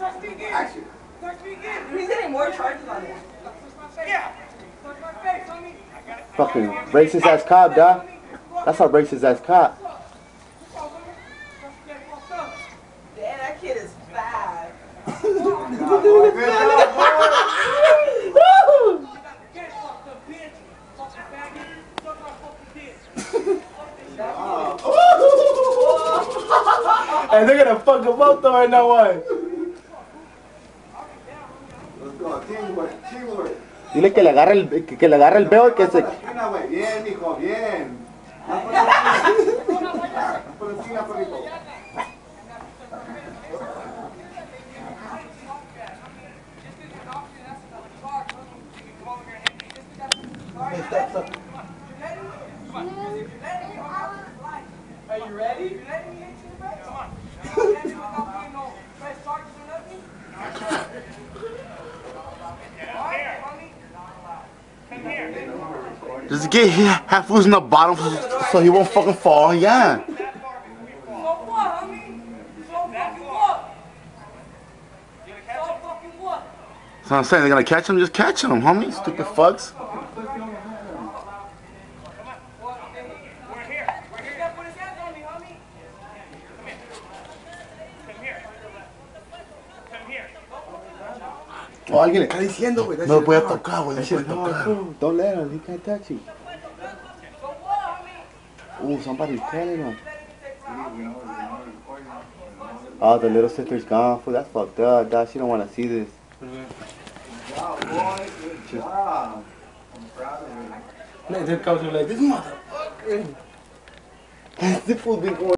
Action. He's more charges on this. Yeah. Fucking racist ass cop, dog. That's how racist ass cop. Damn, that kid is bad. hey, they're gonna fuck him up though, ain't no way. Dile que le agarre el, que, que le agarre el veo y que se... Bien, hijo, bien. Are you ready? Just get here, have food in the bottom so he won't fucking fall. Yeah. So I'm saying they're gonna catch him. Just catch him, homie. Stupid fucks. O alguien le está diciendo, güey. No lo a tocar, güey. No tocar. Don't let him, he can't touch you. Oh, Oh, the little sister's gone. that's fucked up. Dad, she don't want to see this. Good this motherfucker.